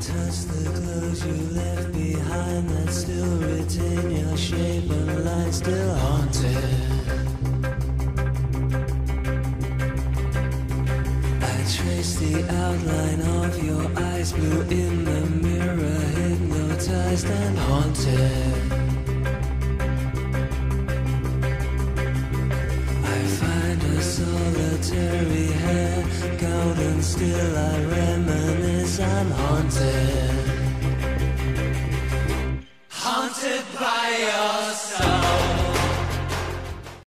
touch the clothes you left behind that still retain your shape and line still haunted. I trace the outline of your eyes blue in the mirror, hypnotized and haunted. I find a solitary hair gold and still I reminisce haunted. Haunted by your